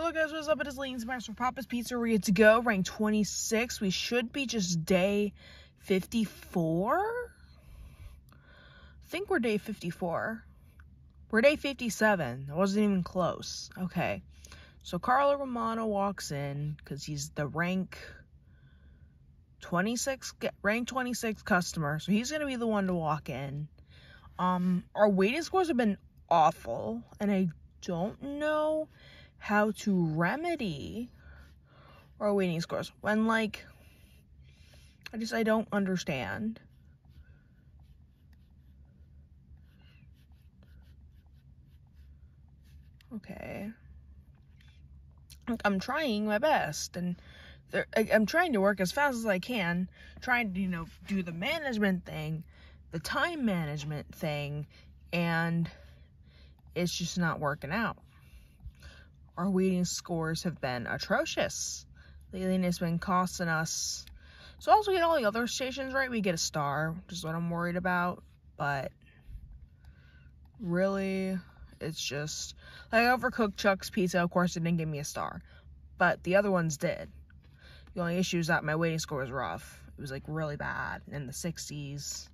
Hello guys, what's up? It is Smash from Papa's Pizzeria to go, rank 26. We should be just day 54? I think we're day 54. We're day 57. I wasn't even close. Okay. So Carlo Romano walks in because he's the rank 26 rank 26 customer. So he's going to be the one to walk in. Um our waiting scores have been awful and I don't know how to remedy our waiting scores when like I just I don't understand. Okay. Like, I'm trying my best and I, I'm trying to work as fast as I can, trying to, you know, do the management thing, the time management thing, and it's just not working out our waiting scores have been atrocious. Lately, it's been costing us. So also get all the other stations right, we get a star, which is what I'm worried about. But really, it's just like overcooked Chuck's Pizza. Of course, it didn't give me a star, but the other ones did. The only issue is that my waiting score was rough. It was like really bad in the 60s.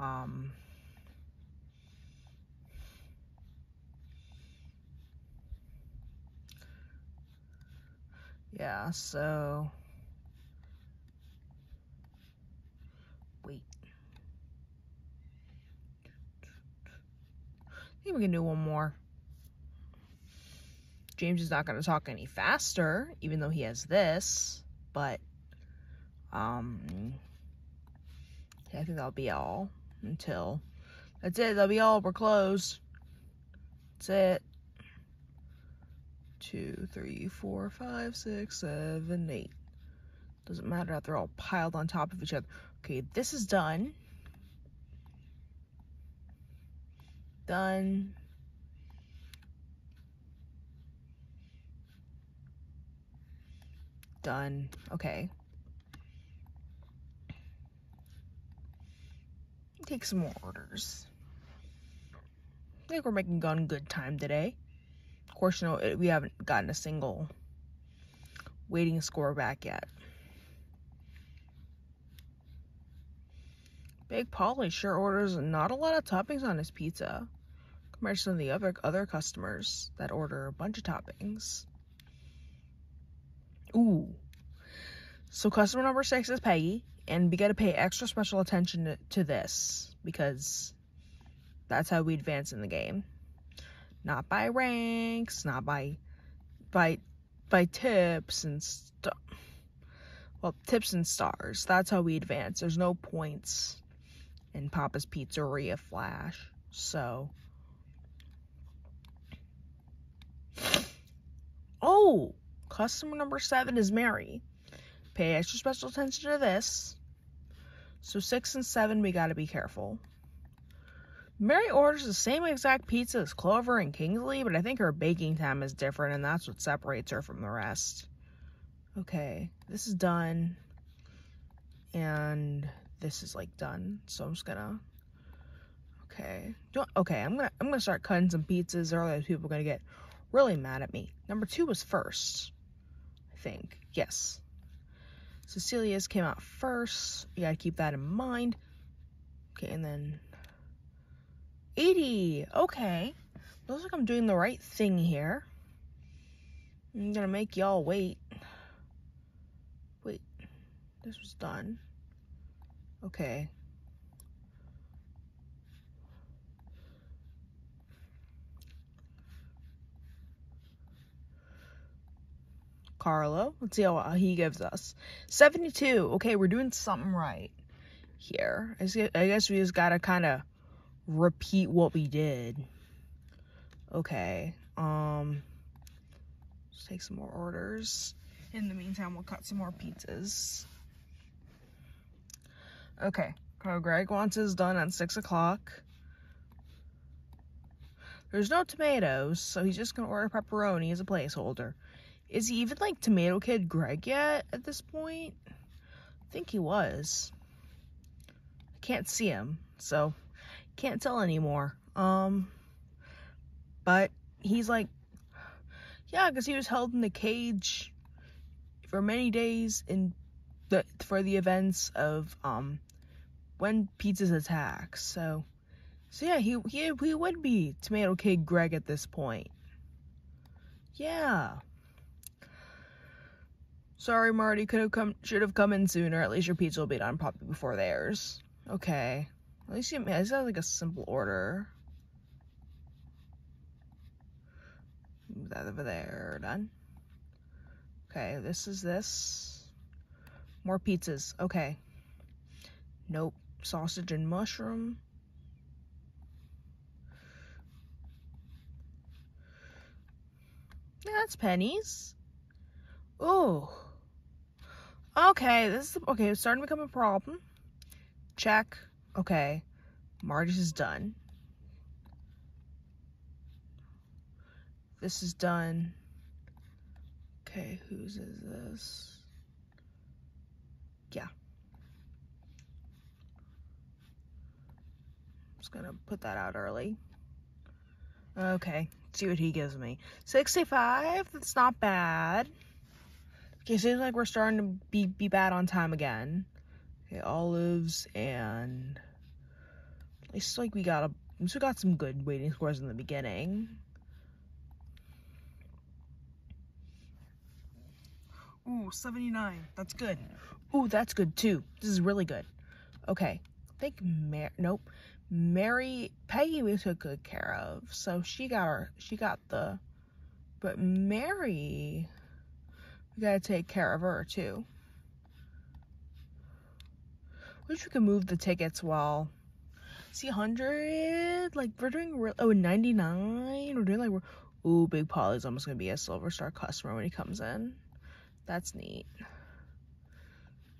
Um, yeah, so wait. I think we can do one more. James is not going to talk any faster, even though he has this, but um, I think that'll be all until that's it. That'll be all. We're closed. That's it two, three, four, five, six, seven, eight. Doesn't matter if they're all piled on top of each other. Okay, this is done. Done. Done. Okay. Take some more orders. I think we're making gun good time today. Of course, you know, we haven't gotten a single waiting score back yet. Big Pauly sure orders not a lot of toppings on his pizza compared to some of the other other customers that order a bunch of toppings. Ooh. So customer number six is Peggy, and we got to pay extra special attention to, to this because that's how we advance in the game not by ranks, not by by by tips and stuff. Well, tips and stars. That's how we advance. There's no points in Papa's Pizzeria Flash. So Oh, customer number seven is Mary. Pay extra special attention to this. So six and seven, we gotta be careful. Mary orders the same exact pizza as Clover and Kingsley, but I think her baking time is different, and that's what separates her from the rest. Okay, this is done. And this is like done. So I'm just gonna Okay. Okay, I'm gonna I'm gonna start cutting some pizzas, or other people are gonna get really mad at me. Number two was first. I think. Yes. Cecilia's came out first. You gotta keep that in mind. Okay, and then 80. Okay. Looks like I'm doing the right thing here. I'm gonna make y'all wait. Wait. This was done. Okay. Carlo. Let's see how uh, he gives us. 72. Okay, we're doing something right here. I guess we just gotta kind of repeat what we did. Okay. Um let's take some more orders. In the meantime, we'll cut some more pizzas. Okay. Greg wants his done at six o'clock. There's no tomatoes, so he's just gonna order pepperoni as a placeholder. Is he even like Tomato Kid Greg yet at this point? I think he was. I can't see him, so can't tell anymore. Um, but he's like, Yeah, because he was held in the cage for many days in the for the events of um when Pizza's attack. So, so yeah, he he he would be Tomato Kid Greg at this point. Yeah. Sorry, Marty. Could have come. Should have come in sooner. At least your pizza will be done probably before theirs. Okay. At least you. This is like a simple order. Move that over there. Done. Okay. This is this. More pizzas. Okay. Nope. Sausage and mushroom. Yeah, that's Penny's. Oh. Okay, this is okay, it's starting to become a problem. Check. Okay. Marty's is done. This is done. Okay, whose is this? Yeah. Just gonna put that out early. Okay, see what he gives me. 65, that's not bad. Okay, seems like we're starting to be, be bad on time again. Okay, olives and it's like we got a we got some good waiting scores in the beginning. Ooh, 79. That's good. Ooh, that's good too. This is really good. Okay. I think Mar nope. Mary Peggy we took good care of. So she got her she got the but Mary we gotta take care of her too. Wish we could move the tickets while see 100 like we're doing real oh 99 we're doing like we're ooh big Pauly's almost gonna be a silver star customer when he comes in that's neat I'm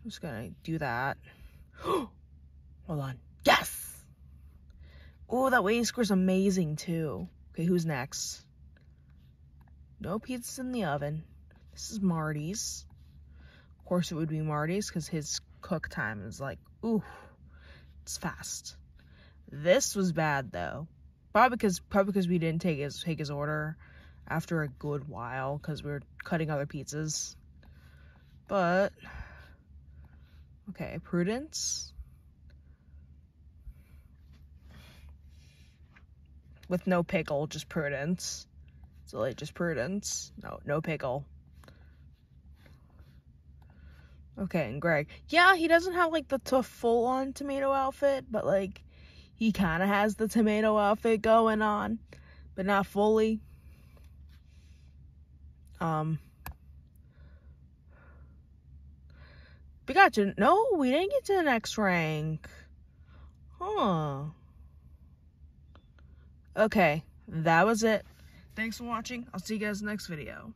just gonna do that hold on yes Oh, that waiting score is amazing too. Okay, who's next? No pizzas in the oven. This is Marty's. Of course it would be Marty's because his cook time is like, ooh, it's fast. This was bad though. Probably because probably because we didn't take his take his order after a good while because we were cutting other pizzas. But okay, prudence. with no pickle, just prudence. So like just prudence. No, no pickle. Okay, and Greg. Yeah, he doesn't have like the full on tomato outfit, but like he kind of has the tomato outfit going on, but not fully. Um Pikachu, no, we didn't get to the next rank. Huh. Okay, that was it. Thanks for watching. I'll see you guys next video.